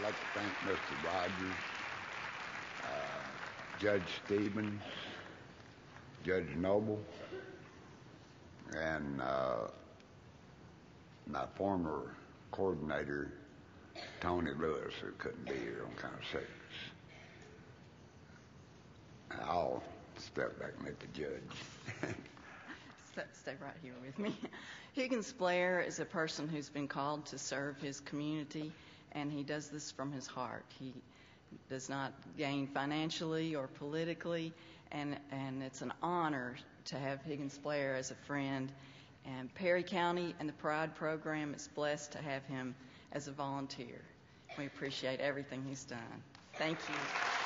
I'd like to thank Mr. Rogers, uh, Judge Stevens, Judge Noble, and uh, my former coordinator, Tony Lewis, who couldn't be here on kind of sickness. I'll step back and let the judge. Stay right here with me. Higgins Blair is a person who's been called to serve his community, and he does this from his heart. He does not gain financially or politically, and, and it's an honor to have Higgins Blair as a friend. And Perry County and the Pride program is blessed to have him as a volunteer. We appreciate everything he's done. Thank you.